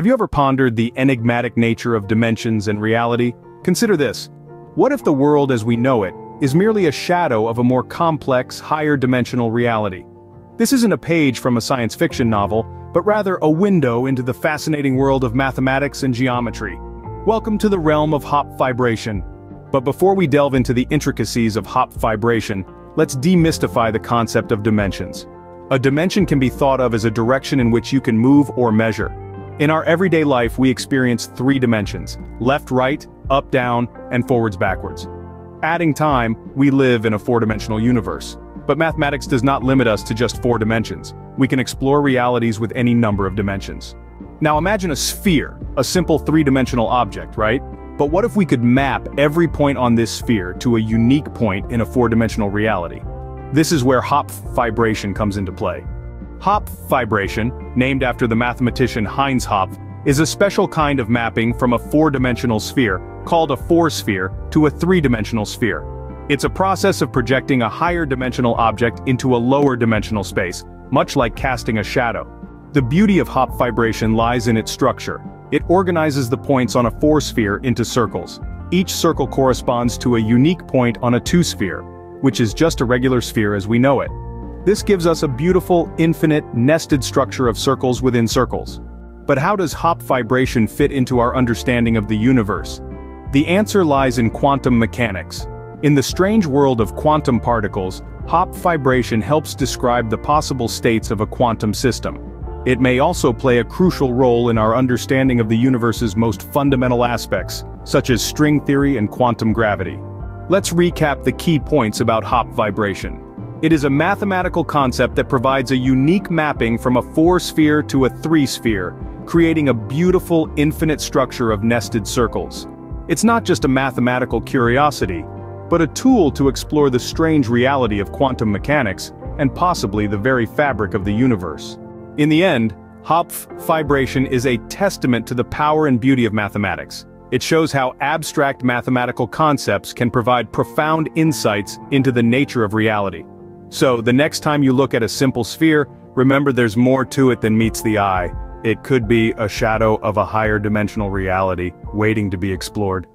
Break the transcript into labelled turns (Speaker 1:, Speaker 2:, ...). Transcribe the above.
Speaker 1: Have you ever pondered the enigmatic nature of dimensions and reality? Consider this. What if the world as we know it is merely a shadow of a more complex, higher dimensional reality? This isn't a page from a science fiction novel, but rather a window into the fascinating world of mathematics and geometry. Welcome to the realm of Hopf fibration. But before we delve into the intricacies of Hopf fibration, let's demystify the concept of dimensions. A dimension can be thought of as a direction in which you can move or measure. In our everyday life we experience three dimensions, left-right, up-down, and forwards-backwards. Adding time, we live in a four-dimensional universe. But mathematics does not limit us to just four dimensions. We can explore realities with any number of dimensions. Now imagine a sphere, a simple three-dimensional object, right? But what if we could map every point on this sphere to a unique point in a four-dimensional reality? This is where Hopf fibration comes into play. Hopf fibration, named after the mathematician Heinz Hopf, is a special kind of mapping from a four-dimensional sphere, called a four-sphere, to a three-dimensional sphere. It's a process of projecting a higher dimensional object into a lower dimensional space, much like casting a shadow. The beauty of Hopf fibration lies in its structure. It organizes the points on a four-sphere into circles. Each circle corresponds to a unique point on a two-sphere, which is just a regular sphere as we know it. This gives us a beautiful, infinite, nested structure of circles within circles. But how does Hopf fibration fit into our understanding of the universe? The answer lies in quantum mechanics. In the strange world of quantum particles, Hopf fibration helps describe the possible states of a quantum system. It may also play a crucial role in our understanding of the universe's most fundamental aspects, such as string theory and quantum gravity. Let's recap the key points about Hopf fibration. It is a mathematical concept that provides a unique mapping from a four-sphere to a three-sphere, creating a beautiful infinite structure of nested circles. It's not just a mathematical curiosity, but a tool to explore the strange reality of quantum mechanics, and possibly the very fabric of the universe. In the end, Hopf fibration is a testament to the power and beauty of mathematics. It shows how abstract mathematical concepts can provide profound insights into the nature of reality. So, the next time you look at a simple sphere, remember there's more to it than meets the eye. It could be a shadow of a higher dimensional reality, waiting to be explored.